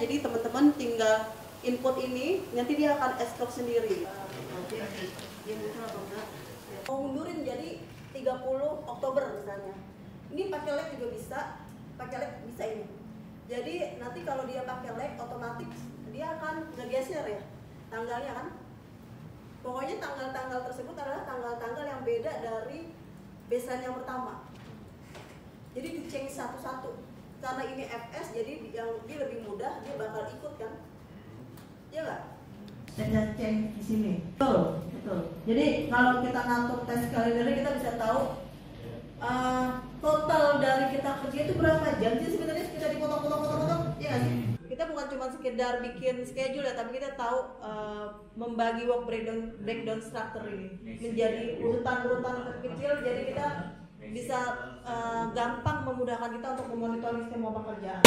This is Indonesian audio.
jadi teman-teman tinggal input ini nanti dia akan escrow sendiri. Mau mundurin jadi 30 Oktober misalnya. Ini pakai lag juga bisa pakai lag bisa ini. Jadi nanti kalau dia pakai lag otomatis dia akan ngegeser ya tanggalnya kan? Pokoknya tanggal-tanggal tersebut adalah tanggal-tanggal yang beda dari baseline yang pertama. Jadi di change satu-satu karena ini FS jadi yang dia lebih mudah dia bakal ikut kan? Ya nggak? Data change di sini. Betul betul. Jadi kalau kita ngatur tes kalender kita bisa tahu uh, total dari kita kerja itu berapa jam sih sebenarnya? Kita dipotong-potong-potong ya nggak sih? Kita bukan cuma sekedar bikin schedule ya tapi kita tahu uh, membagi work breakdown breakdown structure ini. Menjadi urutan-urutan kecil jadi kita bisa uh, gampang memudahkan kita untuk memonitoring semua pekerjaan